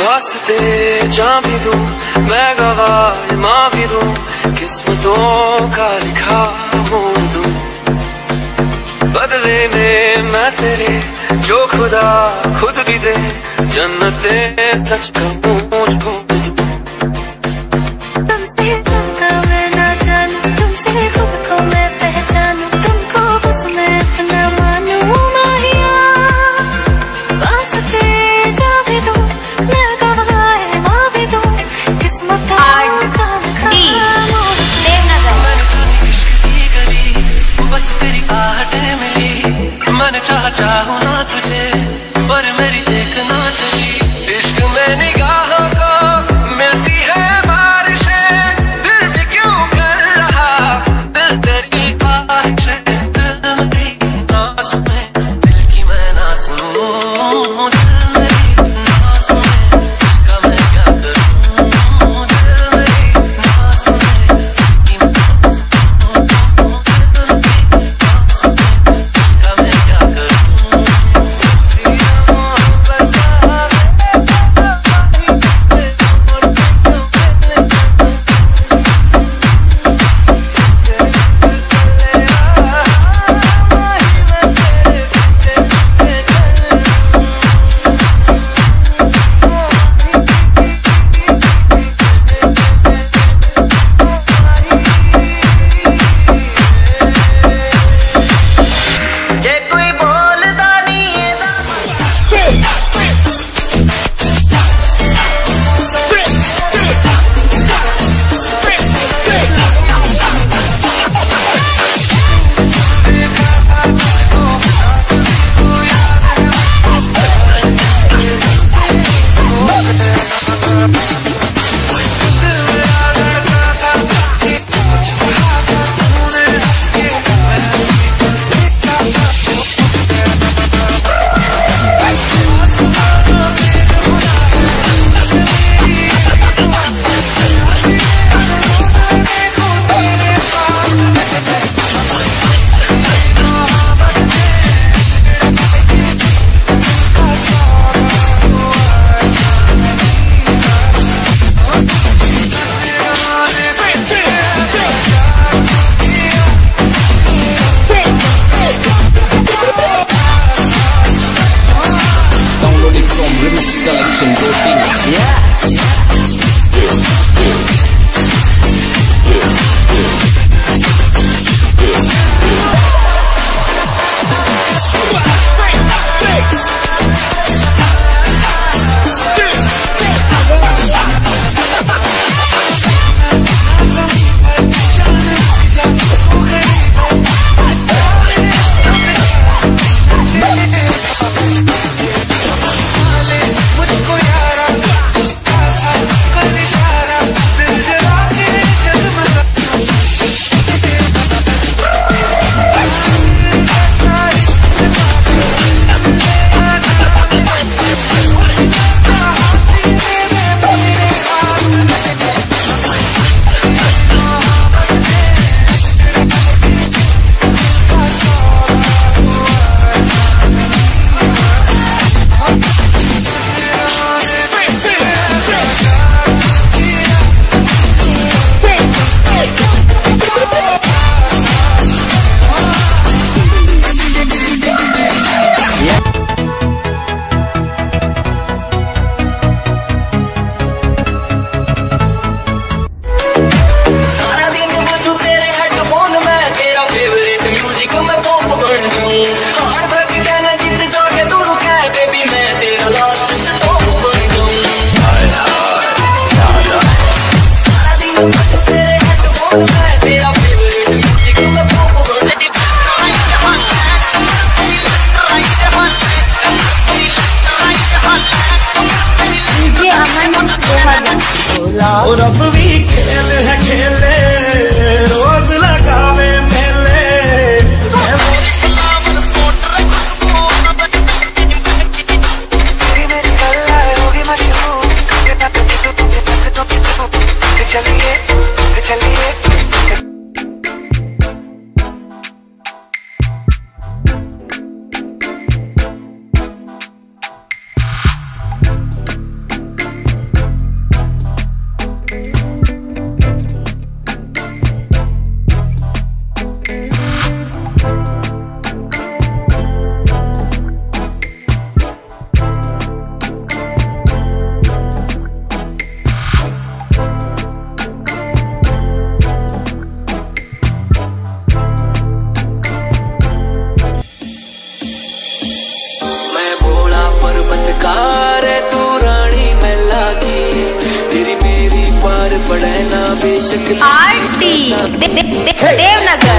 वास्ते जा भी दू, मैं गवाह माँ भी दूँ, किस्मतों का लिखा मोड़ दूँ। बदले में मैं तेरे, जो खुदा खुद भी दे, जन्नते सच कहूँ। 찾아온 some good things. Yeah. आरती देवनगर।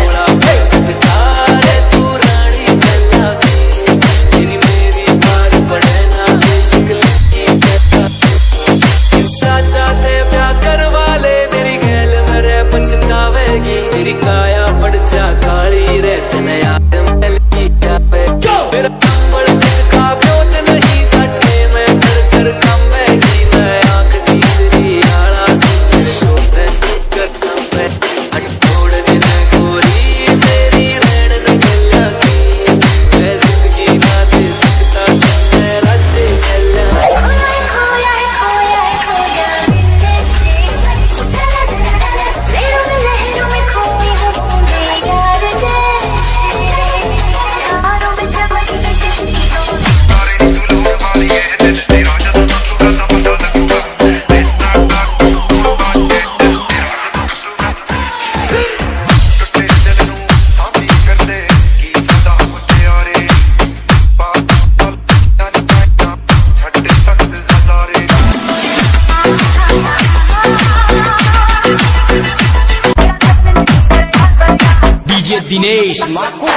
Dinês Laco.